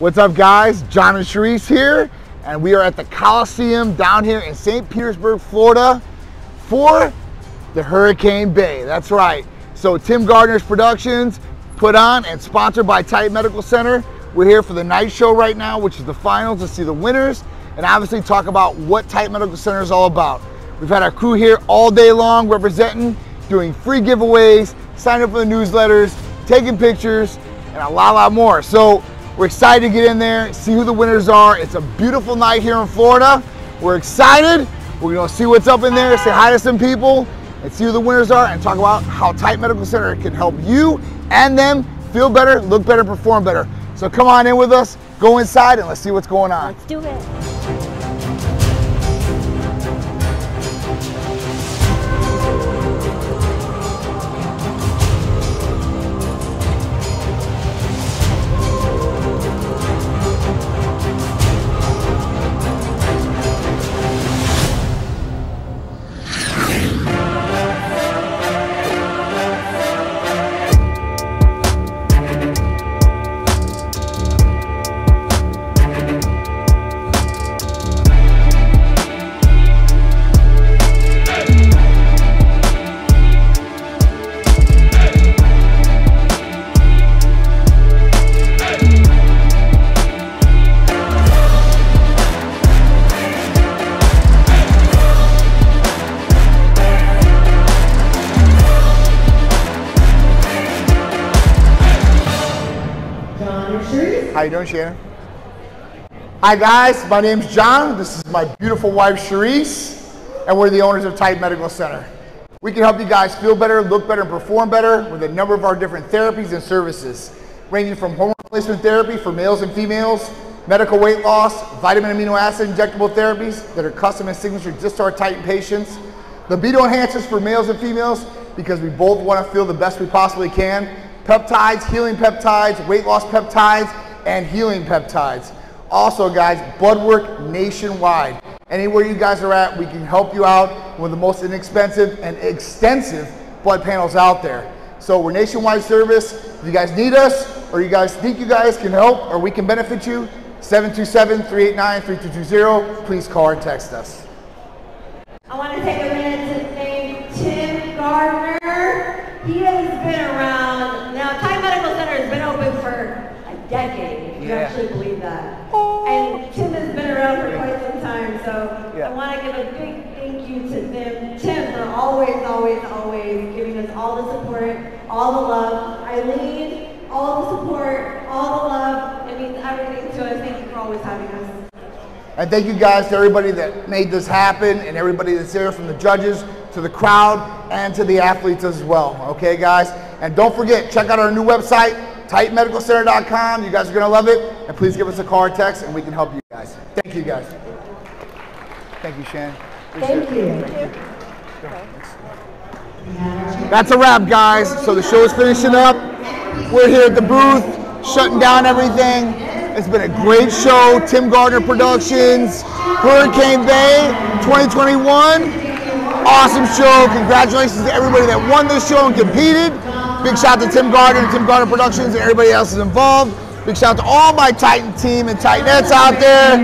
What's up guys? John and Sharice here and we are at the Coliseum down here in St. Petersburg, Florida for the Hurricane Bay. That's right. So Tim Gardner's Productions put on and sponsored by Titan Medical Center. We're here for the night show right now, which is the finals to see the winners and obviously talk about what Titan Medical Center is all about. We've had our crew here all day long representing, doing free giveaways, signing up for the newsletters, taking pictures, and a lot, lot more. So we're excited to get in there, see who the winners are. It's a beautiful night here in Florida. We're excited. We're gonna see what's up in there, say hi to some people, and see who the winners are, and talk about how Titan Medical Center can help you and them feel better, look better, perform better. So come on in with us, go inside, and let's see what's going on. Let's do it. How you doing, Shannon? Hi guys, my name's John. This is my beautiful wife, Sharice, and we're the owners of Titan Medical Center. We can help you guys feel better, look better, and perform better with a number of our different therapies and services, ranging from hormone replacement therapy for males and females, medical weight loss, vitamin amino acid injectable therapies that are custom and signature just to our Titan patients, libido enhancers for males and females because we both want to feel the best we possibly can, peptides, healing peptides, weight loss peptides, and healing peptides. Also, guys, blood work nationwide. Anywhere you guys are at, we can help you out with the most inexpensive and extensive blood panels out there. So we're nationwide service. If you guys need us, or you guys think you guys can help, or we can benefit you, 727-389-3220. Please call or text us. You Yeah. actually believe that. And Tim has been around for quite some time, so Yeah. I want to give a big thank you to them, Tim for always, always, always giving us all the support, all the love. Eileen, all the support, all the love. It means everything to us. Thank you for always having us. And thank you guys to everybody that made this happen and everybody that's there from the judges to the crowd and to the athletes as well. Okay, guys? And don't forget, check out our new website, TitanMedicalCenter.com. You guys are going to love it. And please give us a call or text and we can help you guys. Thank you, guys. Thank you, Shannon. Thank you. That's a wrap, guys. So the show is finishing up. We're here at the booth, shutting down everything. It's been a great show. Tim Gardner Productions, Hurricane Bay 2021. Awesome show. Congratulations to everybody that won this show and competed. Big shout out to Tim Gardner and Tim Gardner Productions and everybody else is involved. Big shout out to all my Titan team and Titanettes out there,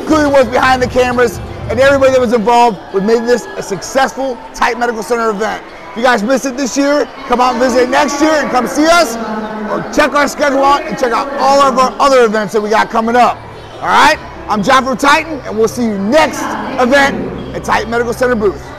including what's behind the cameras and everybody that was involved with making this a successful Titan Medical Center event. If you guys missed it this year, come out and visit next year and come see us, or check our schedule out and check out all of our other events that we got coming up. All right? I'm John from Titan, and we'll see you next event at Titan Medical Center booth.